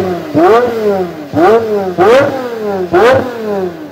음. 음. 음. 음.